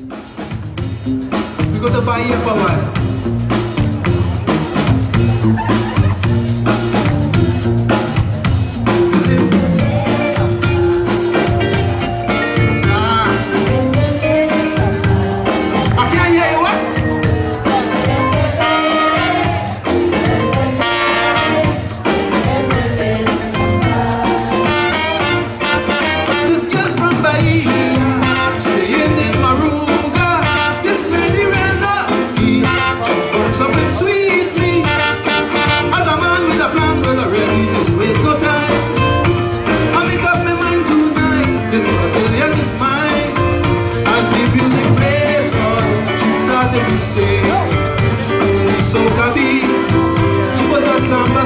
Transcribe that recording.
We go to Bahia Thank you. Samba